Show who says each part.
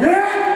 Speaker 1: Yeah!